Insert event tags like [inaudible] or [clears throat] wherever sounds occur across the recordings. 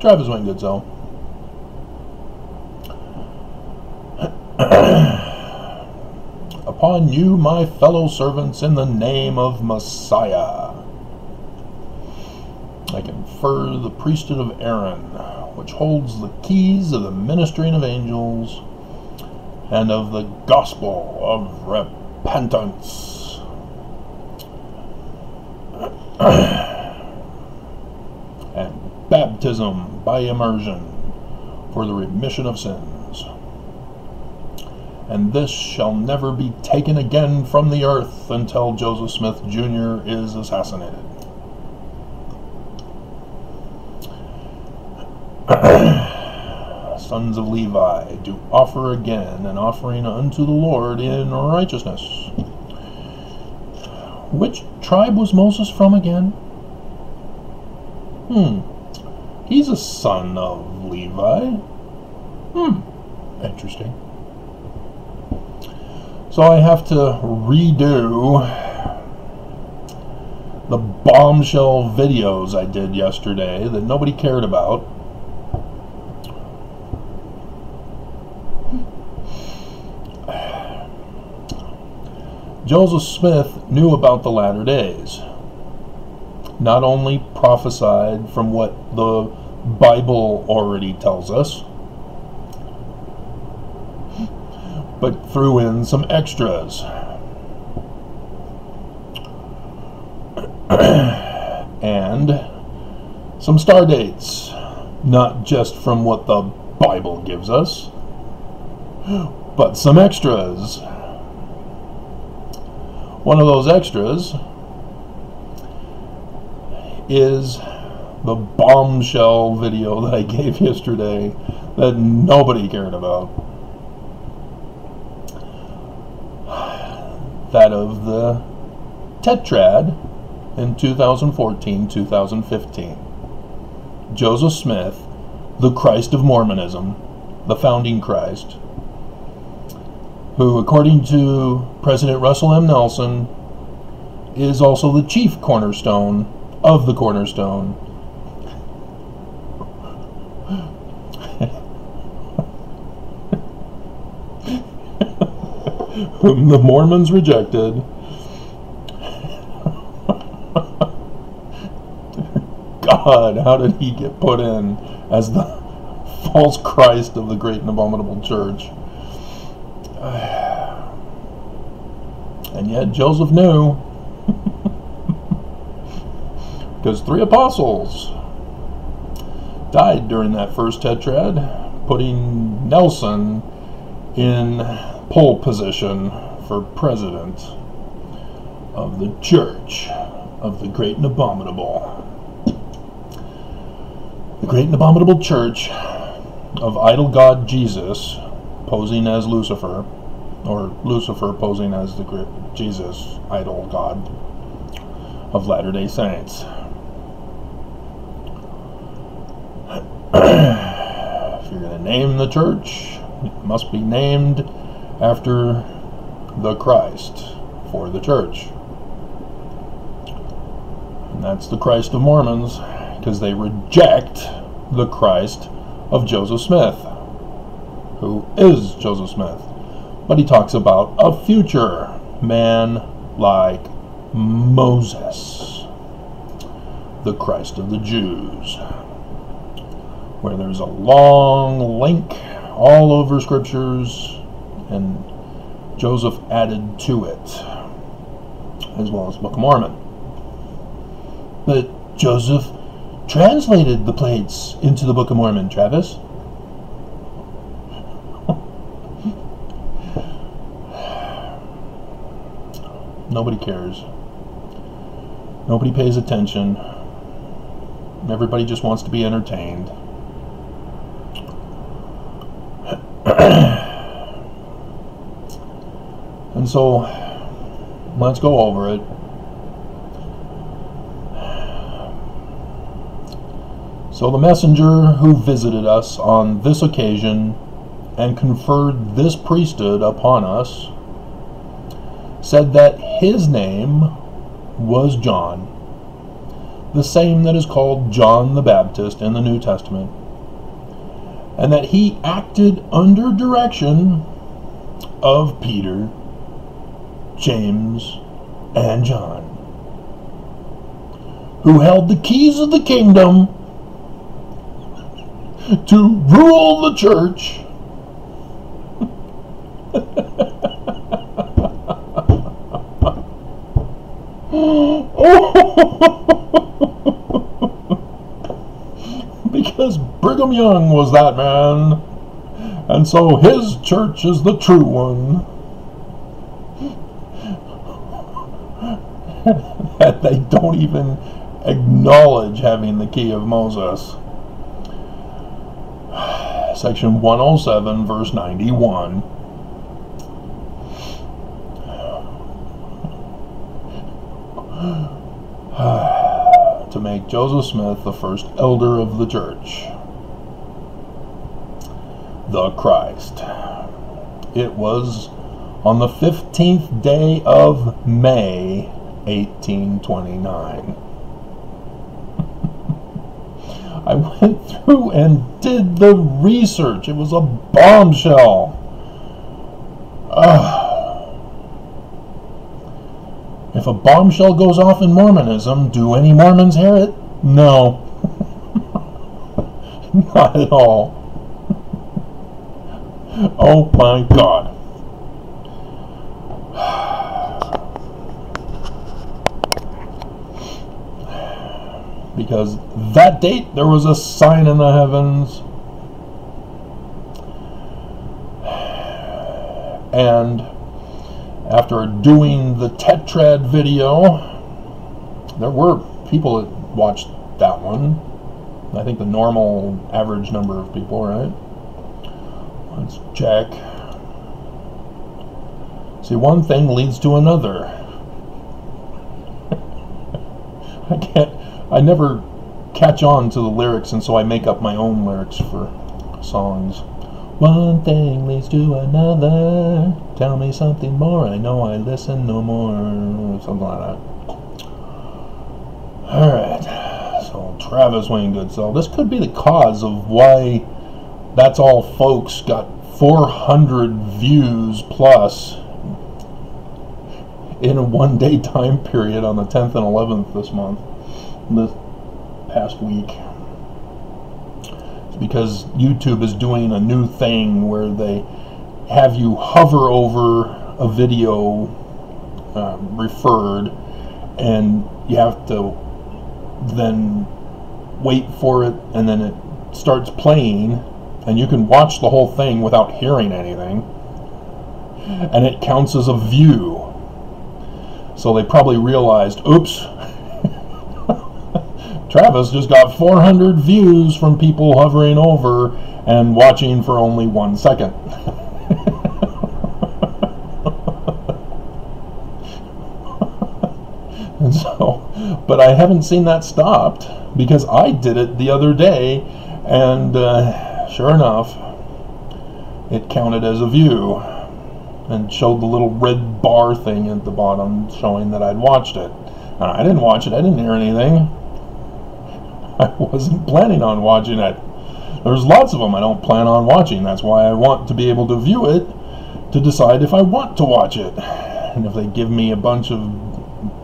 Travis went good, so. [clears throat] Upon you, my fellow servants, in the name of Messiah, I confer the priesthood of Aaron, which holds the keys of the ministering of angels and of the gospel of repentance. [clears throat] baptism by immersion for the remission of sins. And this shall never be taken again from the earth until Joseph Smith Jr. is assassinated. [clears throat] Sons of Levi do offer again an offering unto the Lord in righteousness. Which tribe was Moses from again? Hmm. He's a son of Levi. Hmm. Interesting. So I have to redo the bombshell videos I did yesterday that nobody cared about. Joseph Smith knew about the latter days. Not only prophesied from what the Bible already tells us, but threw in some extras. [clears throat] and some star dates, not just from what the Bible gives us, but some extras. One of those extras is the bombshell video that I gave [laughs] yesterday that nobody cared about. [sighs] That of the Tetrad in 2014 2015. Joseph Smith, the Christ of Mormonism, the founding Christ, who, according to President Russell M. Nelson, is also the chief cornerstone of the cornerstone. Whom the Mormons rejected. God, how did he get put in as the false Christ of the great and abominable church? And yet Joseph knew. [laughs] Because three apostles died during that first tetrad, putting Nelson in pole position for president of the church of the great and abominable. The great and abominable church of idol god Jesus posing as Lucifer, or Lucifer posing as the great Jesus, idol god of Latter day Saints. [clears throat] if you're going to name the church, it must be named after the Christ for the church. And that's the Christ of Mormons, because they reject the Christ of Joseph Smith, who is Joseph Smith. But he talks about a future man like Moses, the Christ of the Jews where there's a long link all over scriptures, and Joseph added to it, as well as Book of Mormon. But Joseph translated the plates into the Book of Mormon, Travis. Nobody cares. Nobody pays attention. Everybody just wants to be entertained. [clears throat] and so, let's go over it. So, the messenger who visited us on this occasion and conferred this priesthood upon us said that his name was John, the same that is called John the Baptist in the New Testament, and that he acted under direction of Peter, James, and John, who held the keys of the kingdom to rule the church. [laughs] because Brigham Young was that man, and so his church is the true one. [laughs] they don't even acknowledge having the key of Moses. [sighs] Section 107, verse 91. [sighs] to make Joseph Smith the first elder of the church. The Christ. It was on the 15th day of May, 1829. I went through and did the research. It was a bombshell. Uh, if a bombshell goes off in Mormonism, do any Mormons hear it? No. [laughs] Not at all. oh my God. Because that date there was a sign in the heavens. And after doing the tetrad video there were people that watched that one. I think the normal average number of people right? Let's check. See one thing leads to another I can't I never catch on to the lyrics, and so I make up my own lyrics for songs. One thing leads to another. Tell me something more. I know I listen no more. Something like that. Alright. So, Travis Wayne Goodsell. This could be the cause of why That's All Folks got 400 views plus in a one day [laughs] time period on the 10th and 11th this month this past week. Because YouTube is doing a new thing where they have you hover over a video uh, referred and you have to then wait for it and then it starts playing and you can watch the whole thing without hearing anything and it counts as a view so they probably realized oops Travis just got 400 views from people hovering over and watching for only one second. [laughs] and so, but I haven't seen that stopped because I did it the other day, and uh, sure enough, it counted as a view and showed the little red bar thing at the bottom showing that I'd watched it. I didn't watch it, I didn't hear anything. [laughs] I wasn't planning on watching it. There's lots of them I don't plan on watching. That's why I want to be able to view it to decide if I want to watch it. And if they give me a bunch of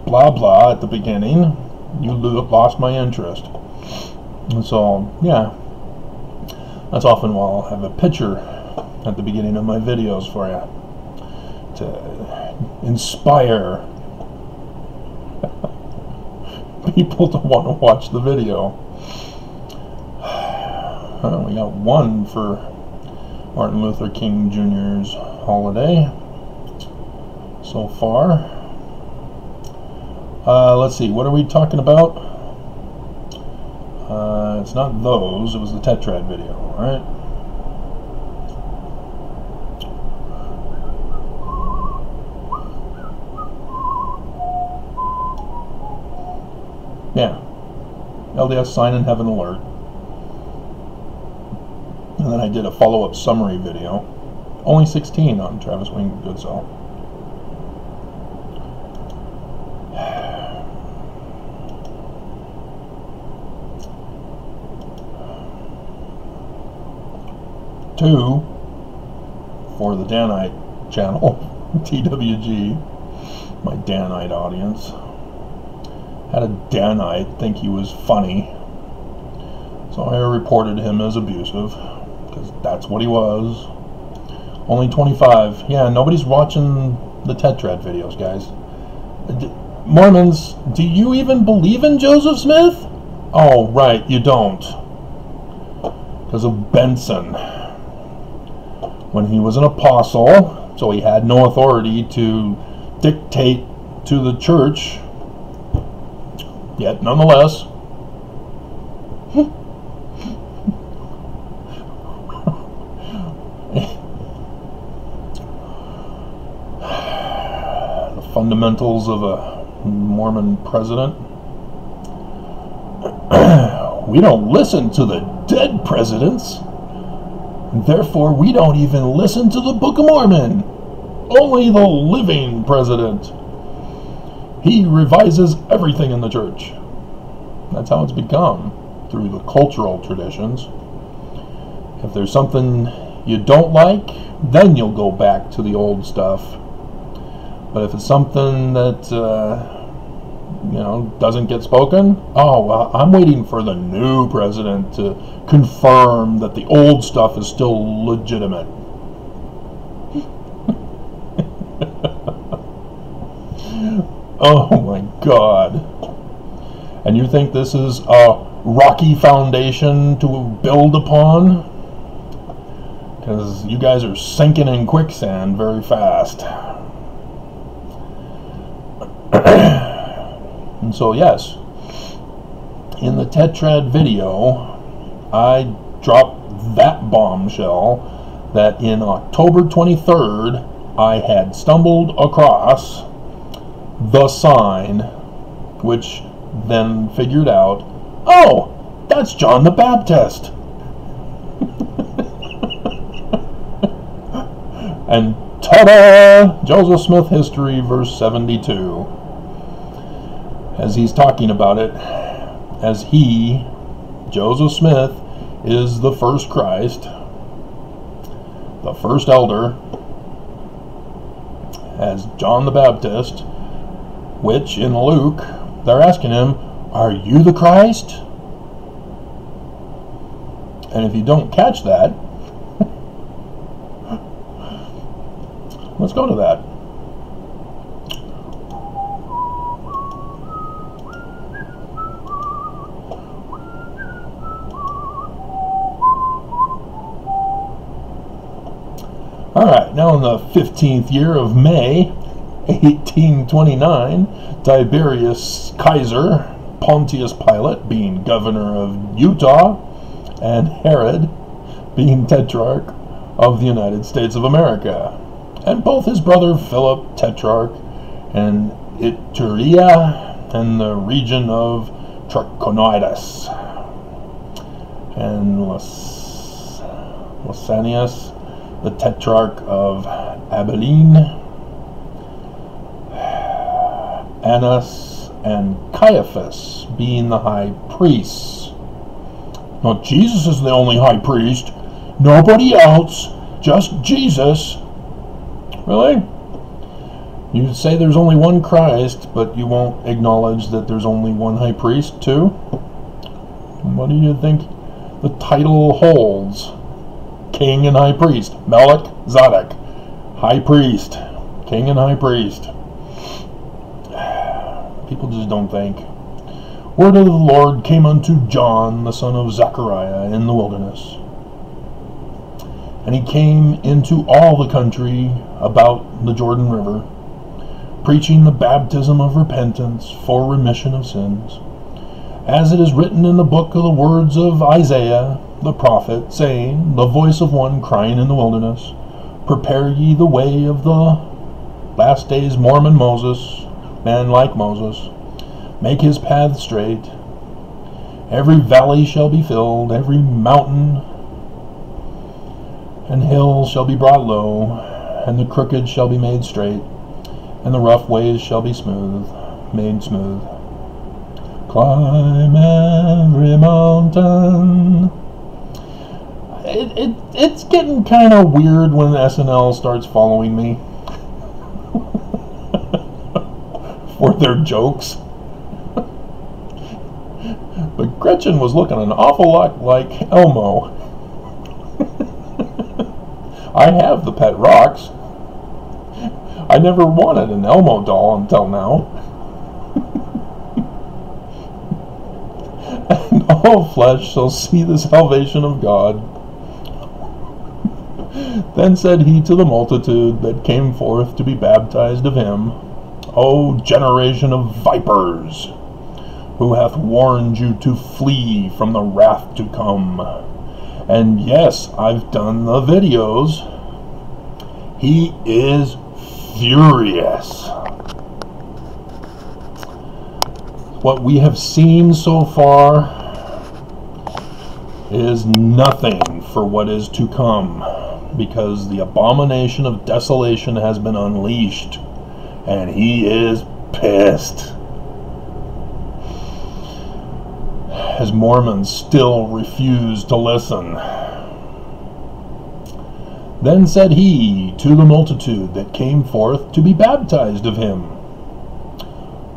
blah blah at the beginning, you lost my interest. And so, yeah, that's often why I'll have a picture at the beginning of my videos for you to inspire [laughs] people to want to watch the video. We got one for Martin Luther King Jr.'s holiday so far. Uh, let's see, what are we talking about? Uh, it's not those, it was the Tetrad video, right? Yeah. LDS sign in heaven alert. And then I did a follow-up summary video. Only 16 on Travis Wayne Goodsell. [sighs] Two, for the Danite channel, [laughs] TWG, my Danite audience. Had a Danite think he was funny, so I reported him as abusive because that's what he was. Only 25. Yeah, nobody's watching the Tetrad videos, guys. D Mormons, do you even believe in Joseph Smith? Oh, right, you don't. Because of Benson. When he was an apostle, so he had no authority to dictate to the church, yet nonetheless, fundamentals of a Mormon president. [clears throat] we don't listen to the dead presidents. Therefore, we don't even listen to the Book of Mormon. Only the living president. He revises everything in the church. That's how it's become through the cultural traditions. If there's something you don't like, then you'll go back to the old stuff but if it's something that uh, you know doesn't get spoken, oh well, I'm waiting for the new president to confirm that the old stuff is still legitimate. [laughs] oh my God! And you think this is a rocky foundation to build upon? Because you guys are sinking in quicksand very fast. And so, yes, in the Tetrad video, I dropped that bombshell that in October 23rd, I had stumbled across the sign, which then figured out, oh, that's John the Baptist. [laughs] and ta-da! Joseph Smith History, verse 72 as he's talking about it, as he, Joseph Smith, is the first Christ, the first elder, as John the Baptist, which in Luke, they're asking him, Are you the Christ? And if you don't catch that, [laughs] let's go to that. All right, now in the 15th year of May, 1829, Tiberius Kaiser, Pontius Pilate being governor of Utah, and Herod being tetrarch of the United States of America, and both his brother Philip, tetrarch, and Iturea, and the region of Trachonitis, and Lysanias, the Tetrarch of Abilene, Annas, and Caiaphas being the high priests. Now, Jesus is the only high priest. Nobody else, just Jesus. Really? You say there's only one Christ, but you won't acknowledge that there's only one high priest, too? What do you think the title holds? King and high priest. Melchizedek, high priest. King and high priest. [sighs] People just don't think. Word of the Lord came unto John, the son of Zechariah, in the wilderness. And he came into all the country about the Jordan River, preaching the baptism of repentance for remission of sins, as it is written in the book of the words of Isaiah, the prophet, saying, The voice of one crying in the wilderness, Prepare ye the way of the last days Mormon Moses, man like Moses, make his path straight. Every valley shall be filled, every mountain and hill shall be brought low, and the crooked shall be made straight, and the rough ways shall be smooth, made smooth. Climb every mountain it, it, it's getting kind of weird when SNL starts following me [laughs] for their jokes. but Gretchen was looking an awful lot like Elmo. [laughs] I have the pet rocks. I never wanted an Elmo doll until now. All flesh shall see the salvation of God. Then said he to the multitude that came forth to be baptized of him, O generation of vipers, who hath warned you to flee from the wrath to come? And yes, I've done the videos. He is furious. What we have seen so far is nothing for what is to come because the abomination of desolation has been unleashed and he is pissed. As Mormons still refuse to listen. Then said he to the multitude that came forth to be baptized of him,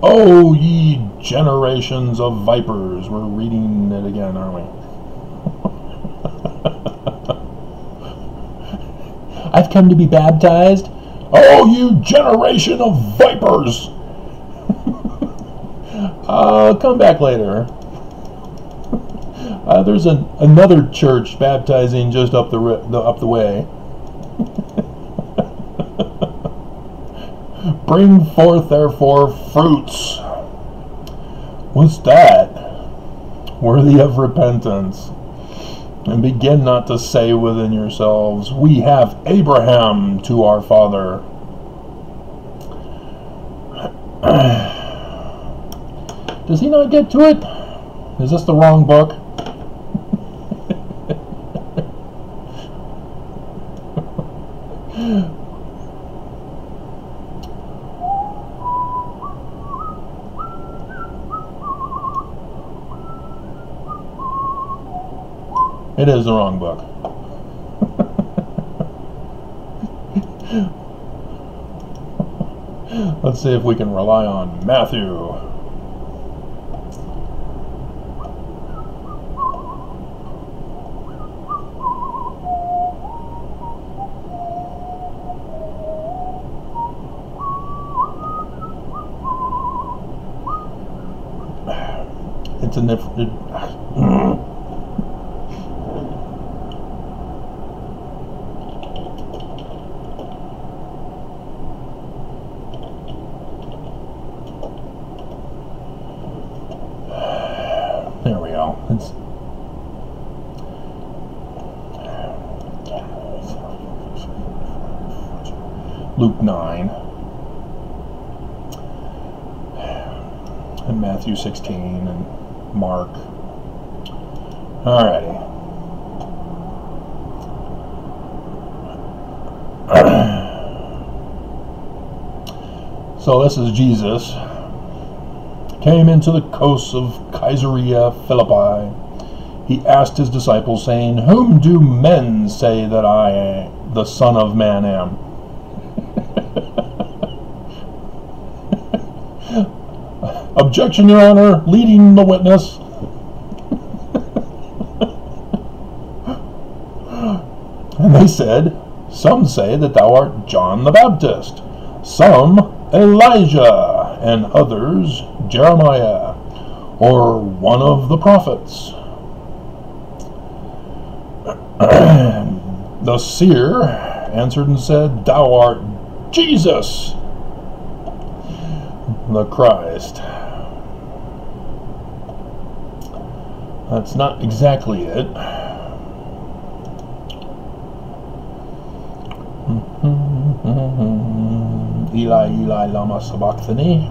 O ye generations of vipers. We're reading it again, aren't we? Come to be baptized. Oh, you generation of vipers! [laughs] uh, come back later. Uh, there's an, another church baptizing just up the, the up the way. [laughs] Bring forth therefore fruits. What's that? Worthy of repentance. And begin not to say within yourselves, We have Abraham to our father. [clears throat] Does he not get to it? Is this the wrong book? It is the wrong book. [laughs] Let's see if we can rely on Matthew. It's a different. There we go. It's Luke 9 and Matthew 16 and Mark. Alrighty. [clears throat] so this is Jesus came into the coasts of Caesarea Philippi. He asked his disciples, saying, Whom do men say that I, the Son of Man, am? Objection, Your Honor, leading the witness. and they said, Some say that thou art John the Baptist, some Elijah, and others Jeremiah, or one of the prophets. [clears throat] the seer answered and said, Thou art Jesus, the Christ. That's not exactly it. Mm-hmm. Eli, Eli, lama sabachthani.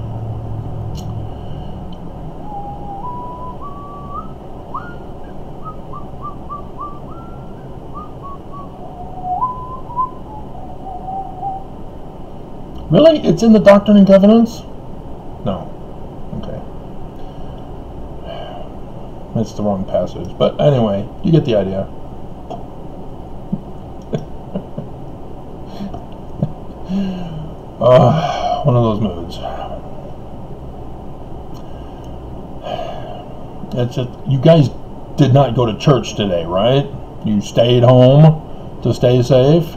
Really? It's in the Doctrine and Covenants? It's the wrong passage. But anyway, you get the idea. uh, one of those moods. It's just, you guys did not go to church today, right? You stayed home to stay safe.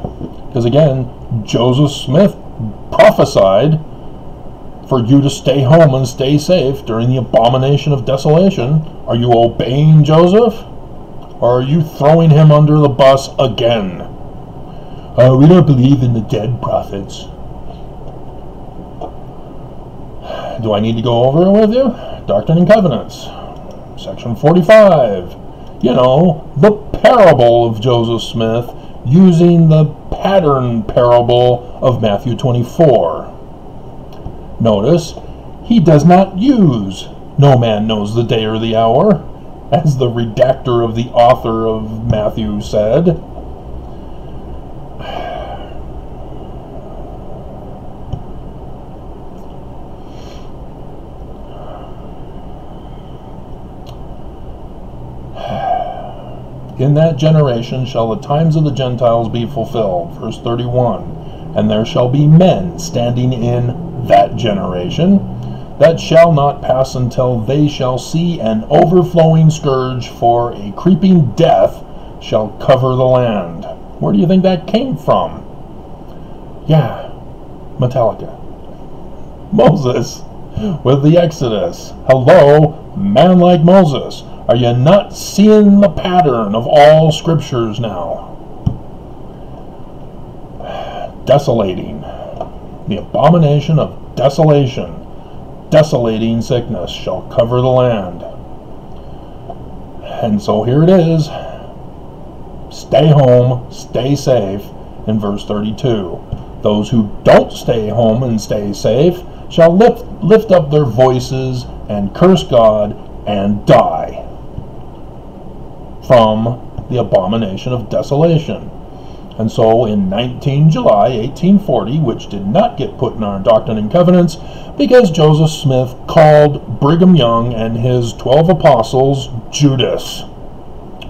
Because again, Joseph Smith prophesied for you to stay home and stay safe during the abomination of desolation. Are you obeying Joseph? Or are you throwing him under the bus again? Uh, we don't believe in the dead prophets. Do I need to go over it with you? Doctrine and Covenants, section 45. You know, the parable of Joseph Smith using the pattern parable of Matthew 24. Notice, he does not use no man knows the day or the hour, as the redactor of the author of Matthew said. In that generation shall the times of the Gentiles be fulfilled. Verse 31. And there shall be men standing in that generation that shall not pass until they shall see an overflowing scourge, for a creeping death shall cover the land. Where do you think that came from? Yeah, Metallica. Moses with the Exodus. Hello, man like Moses. Are you not seeing the pattern of all scriptures now? Desolating. The abomination of desolation. Desolating sickness shall cover the land. And so here it is. Stay home, stay safe, in verse 32. Those who don't stay home and stay safe shall lift, lift up their voices and curse God and die from the abomination of desolation. And so in 19 July 1840, which did not get put in our Doctrine and Covenants, because Joseph Smith called Brigham Young and his 12 apostles Judas,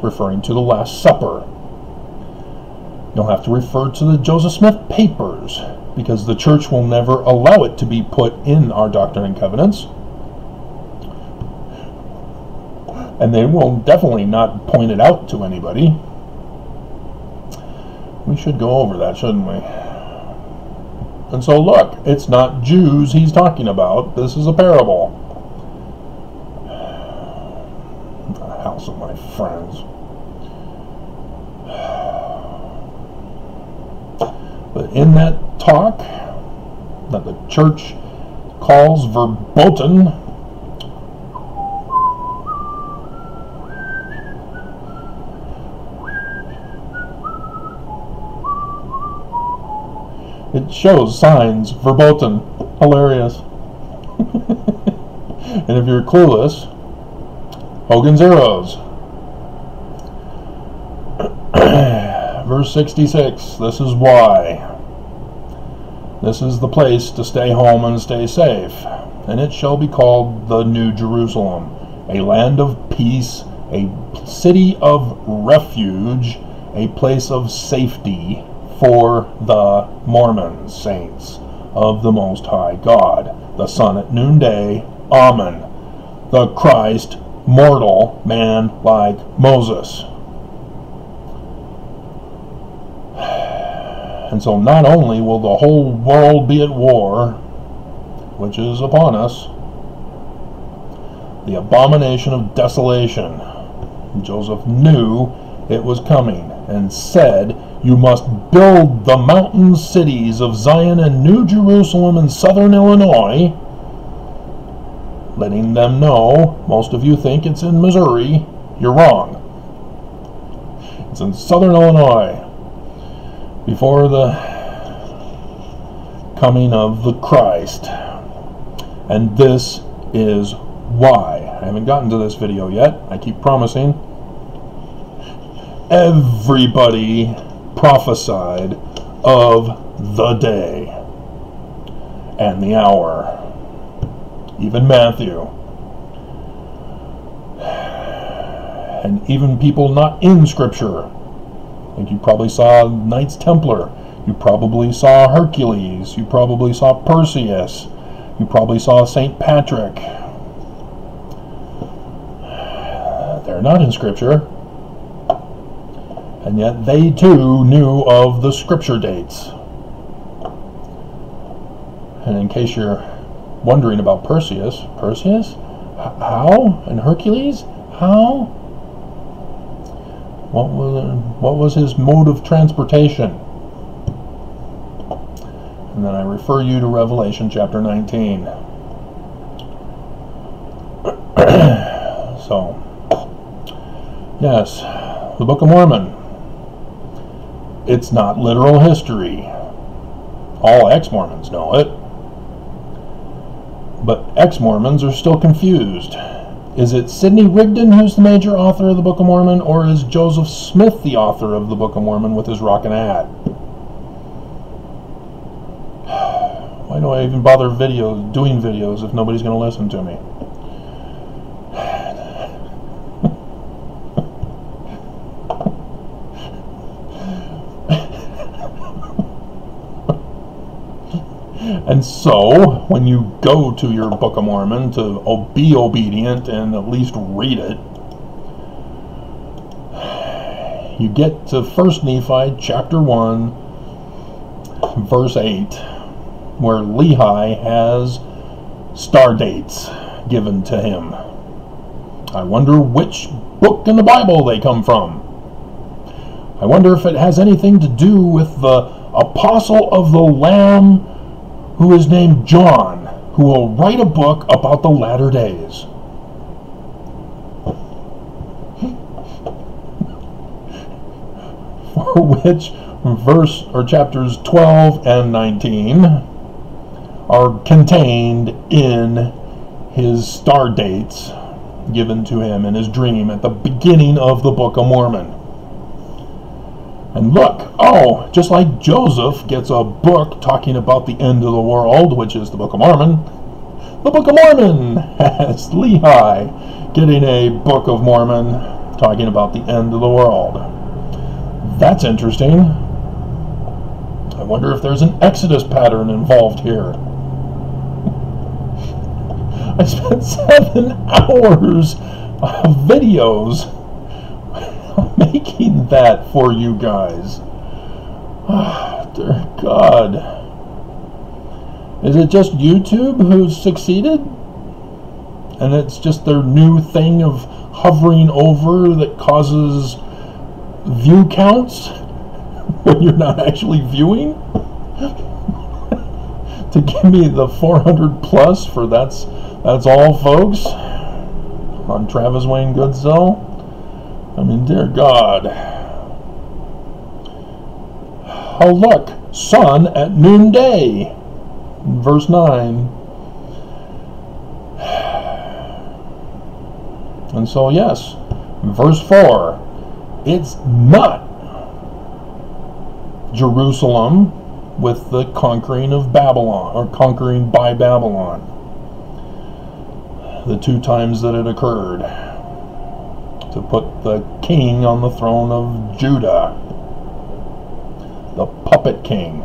referring to the Last Supper. You'll have to refer to the Joseph Smith papers, because the church will never allow it to be put in our Doctrine and Covenants. and they will definitely not point it out to anybody. We should go over that, shouldn't we? And so, look, it's not Jews he's talking about. This is a parable. The house of my friends. But in that talk that the church calls verboten, It shows signs verboten. Hilarious. [laughs] and if you're clueless, Hogan's Heroes. [clears throat] Verse 66 This is why. This is the place to stay home and stay safe. And it shall be called the New Jerusalem, a land of peace, a city of refuge, a place of safety for the Mormon saints of the Most High God, the sun at noonday, Amen, the Christ, mortal man like Moses. [sighs] And so not only will the whole world be at war, which is upon us, the abomination of desolation. Joseph knew it was coming and said, You must build the mountain cities of Zion and New Jerusalem in southern Illinois, letting them know, most of you think it's in Missouri. You're wrong. It's in southern Illinois. Before the coming of the Christ. And this is why. I haven't gotten to this video yet. I keep promising everybody prophesied of the day and the hour. Even Matthew. And even people not in Scripture. I think you probably saw Knights Templar You probably saw Hercules. You probably saw Perseus. You probably saw St. Patrick. They're not in Scripture. And yet they too knew of the Scripture dates. And in case you're wondering about Perseus, Perseus? How? And Hercules? How? What was, what was his mode of transportation? And then I refer you to Revelation chapter 19. [clears throat] so, yes, the Book of Mormon. It's not literal history. All ex Mormons know it. But ex Mormons are still confused. Is it Sidney Rigdon who's the major author of the Book of Mormon, or is Joseph Smith the author of the Book of Mormon with his rockin' [sighs] hat? Why do I even bother videos, doing videos if nobody's going to listen to me? And so, when you go to your Book of Mormon to be obedient and at least read it, you get to 1 Nephi chapter 1, verse 8, where Lehi has star dates given to him. I wonder which book in the Bible they come from. I wonder if it has anything to do with the apostle of the Lamb who is named John, who will write a book about the latter days. [laughs] For which verse or chapters 12 and 19 are contained in his star dates given to him in his dream at the beginning of the Book of Mormon. And look, oh, just like Joseph gets a book talking about the end of the world, which is the Book of Mormon, the Book of Mormon has [laughs] Lehi getting a Book of Mormon talking about the end of the world. That's interesting. I wonder if there's an Exodus pattern involved here. [laughs] I spent seven [laughs] hours of videos making that for you guys. Oh, [sighs] dear God. Is it just YouTube who's succeeded? And it's just their new thing of hovering over that causes view counts [laughs] when you're not actually viewing? [laughs] to give me the 400 plus for that's that's all folks on Travis Wayne Goodsell. I mean, dear God. Oh, look, sun at noonday. Verse 9. And so, yes, verse 4, it's not Jerusalem with the conquering of Babylon, or conquering by Babylon. The two times that it occurred to put the king on the throne of Judah, the puppet king.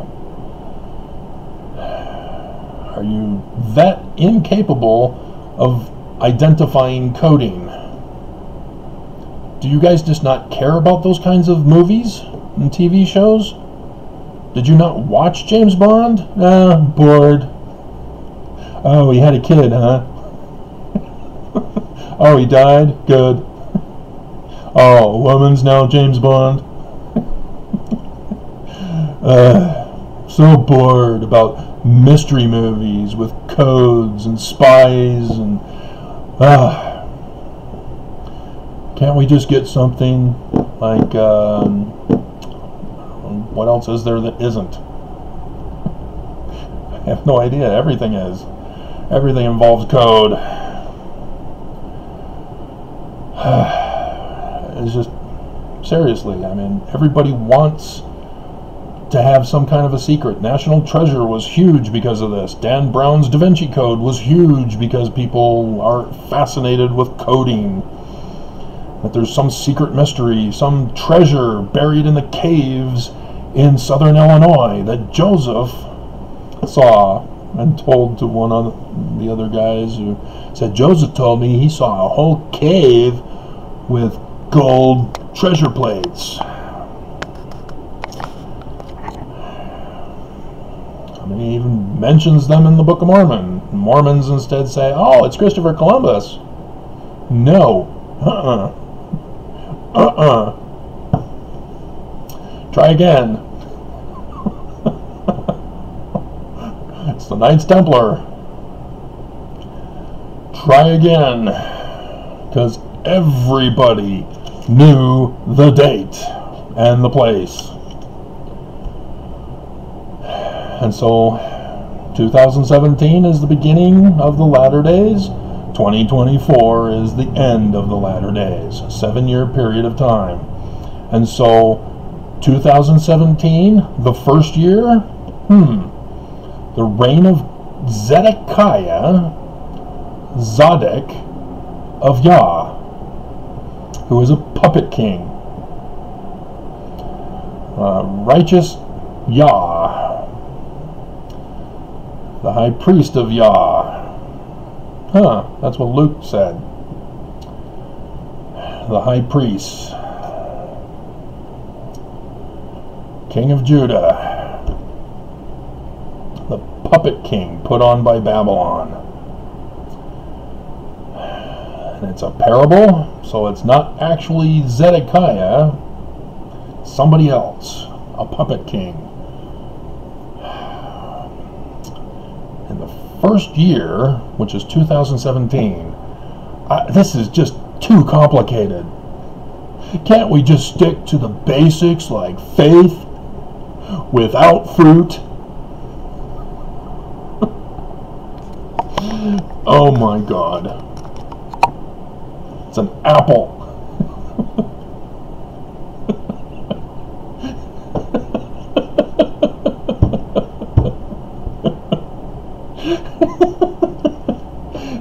Are you that incapable of identifying coding? Do you guys just not care about those kinds of movies and TV shows? Did you not watch James Bond? Ah, bored. Oh, he had a kid, huh? [laughs] oh, he died? Good. Oh, woman's now James Bond. [laughs] uh, so bored about mystery movies with codes and spies and ah. Uh, can't we just get something like um, what else is there that isn't? [laughs] I have no idea. Everything is. Everything involves code. [sighs] is just seriously. I mean, everybody wants to have some kind of a secret. National Treasure was huge because of this. Dan Brown's Da Vinci Code was huge because people are fascinated with coding. That there's some secret mystery, some treasure buried in the caves in southern Illinois that Joseph saw and told to one of the other guys who said Joseph told me he saw a whole cave with gold treasure plates. Mean, he even mentions them in the Book of Mormon. Mormons instead say, "Oh, it's Christopher Columbus." No. Uh-uh. Uh-uh. Try again. [laughs] it's the Knights Templar. Try again. Because everybody knew the date and the place. And so 2017 is the beginning of the latter days. 2024 is the end of the latter days. A seven year period of time. And so 2017, the first year, hmm, the reign of Zedekiah, Zadok of Yah, who is a puppet king. Uh, righteous Yah, the high priest of Yah. Huh, that's what Luke said. The high priest. King of Judah, the puppet king put on by Babylon. It's a parable, so it's not actually Zedekiah, somebody else, a puppet king. [sighs] In the first year, which is 2017, I, this is just too complicated. Can't we just stick to the basics like faith, without fruit. [laughs] oh my god. It's an apple.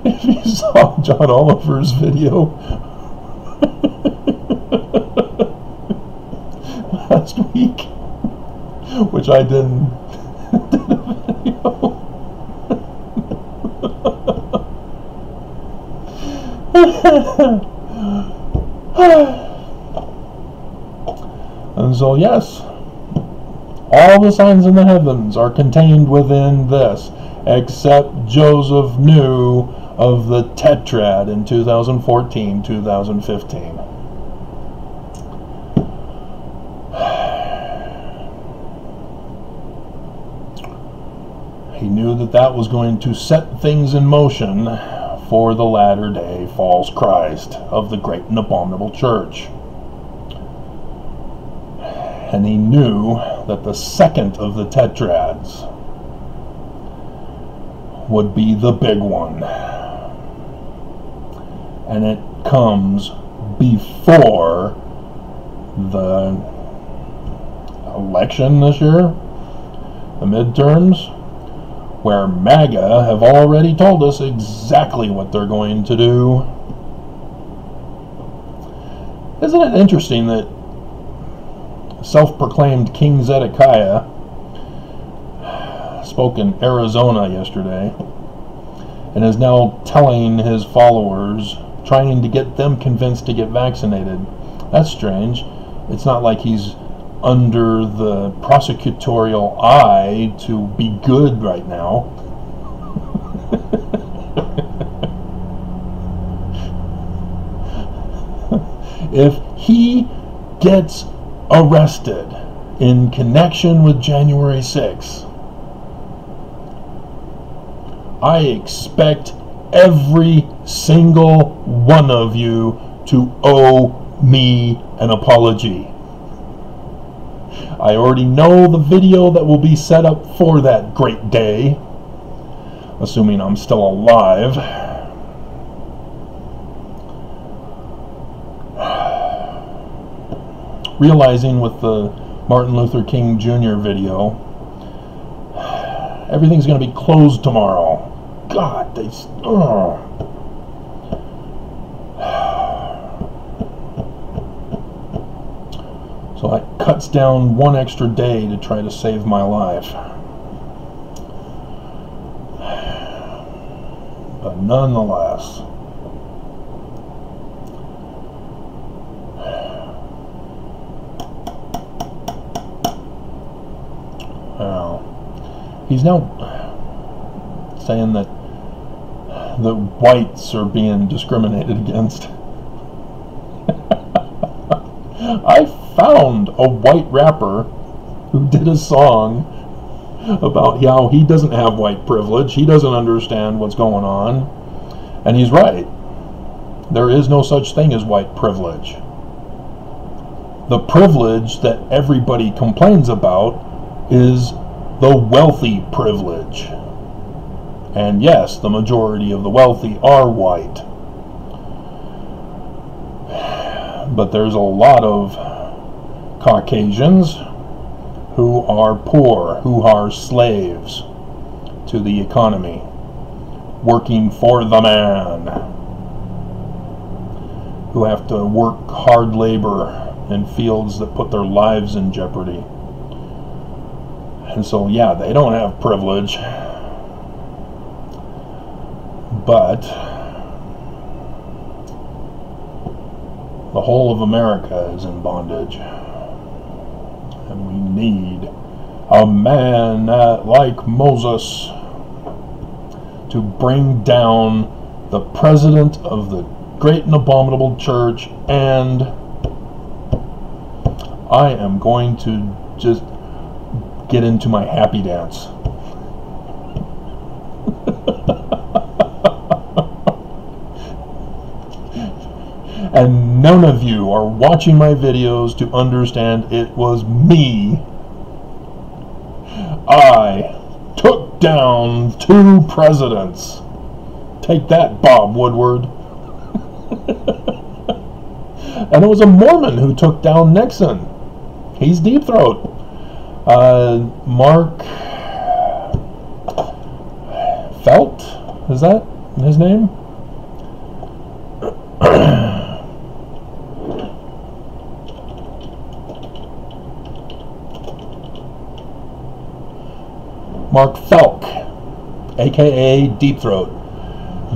if you saw John Oliver's video last week, which I didn't [sighs] and so, yes, all the signs in the heavens are contained within this, except Joseph knew of the tetrad in 2014 2015. [sighs] He knew that that was going to set things in motion for the latter day false Christ of the great and abominable church. And he knew that the second of the tetrads would be the big one. And it comes before the election this year, the midterms where MAGA have already told us exactly what they're going to do. Isn't it interesting that self proclaimed King Zedekiah spoke in Arizona yesterday and is now telling his followers, trying to get them convinced to get vaccinated? That's strange. It's not like he's under the prosecutorial eye to be good right now. if he gets arrested in connection with January 6th, I expect every single one of you to owe me an apology. I already know the video that will be set up for that great day, assuming I'm still alive. [sighs] Realizing with the Martin Luther King Jr. video, everything's going to be closed tomorrow. God, they. Oh. [sighs] So that cuts down one extra day to try to save my life. But nonetheless, well, he's now saying that the whites are being discriminated against. [laughs] I found a white rapper who did a song about how he doesn't have white privilege, he doesn't understand what's going on, and he's right. There is no such thing as white privilege. The privilege that everybody complains about is the wealthy privilege. And yes, the majority of the wealthy are white. But there's a lot of Caucasians who are poor, who are slaves to the economy, working for the man, who have to work hard labor in fields that put their lives in jeopardy. And so, yeah, they don't have privilege, but the whole of America is in bondage. And we need a man uh, like Moses to bring down the president of the great and abominable church and I am going to just get into my happy dance. and none of you are watching my videos to understand it was me. I took down two presidents. Take that, Bob Woodward. [laughs] and it was a Mormon who took down Nixon. He's deep throat. Uh, Mark Felt? Is that his name? Mark Felt, aka Deep Throat,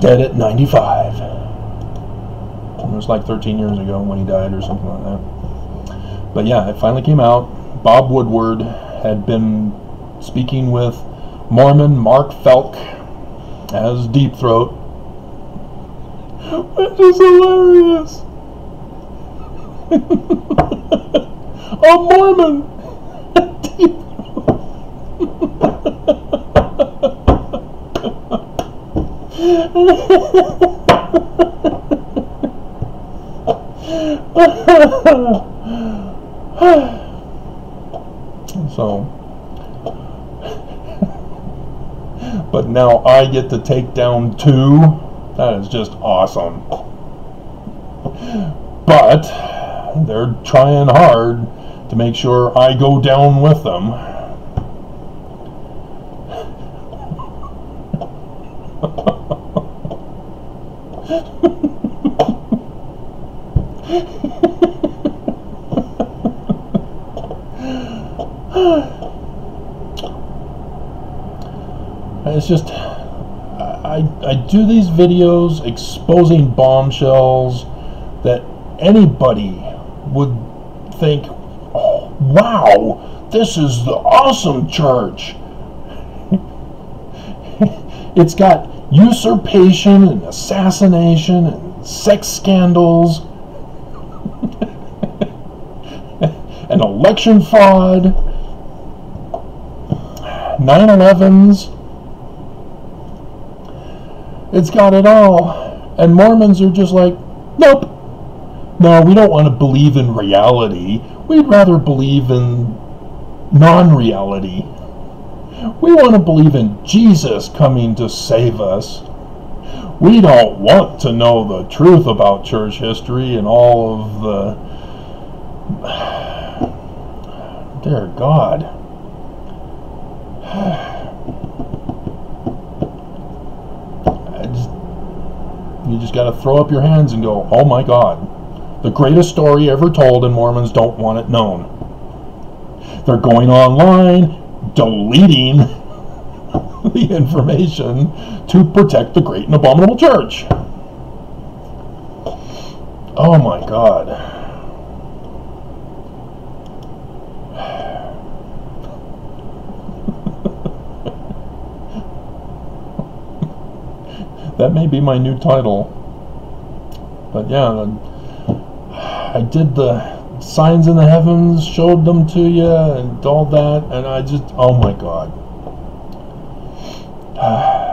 dead at 95. It was like 13 years ago when he died or something like that. But yeah, it finally came out. Bob Woodward had been speaking with Mormon Mark Felt as Deep Throat. Which is hilarious. [laughs] A Mormon [laughs] so, but now I get to take down two. That is just awesome. But they're trying hard to make sure I go down with them. it's just I, I do these videos exposing bombshells that anybody would think oh, wow this is the awesome church. [laughs] It's got usurpation and assassination and sex scandals [laughs] and election fraud 9-11s it's got it all and mormons are just like nope no we don't want to believe in reality we'd rather believe in non-reality we want to believe in Jesus coming to save us. We don't want to know the truth about church history and all of the. [sighs] Dear God. [sighs] you just got to throw up your hands and go, oh my God. The greatest story ever told, and Mormons don't want it known. they're going online, deleting [laughs] the information to protect the great and abominable church. Oh my God. That may be my new title. But yeah, I did the signs in the heavens, showed them to you, and all that, and I just, oh my God. [sighs]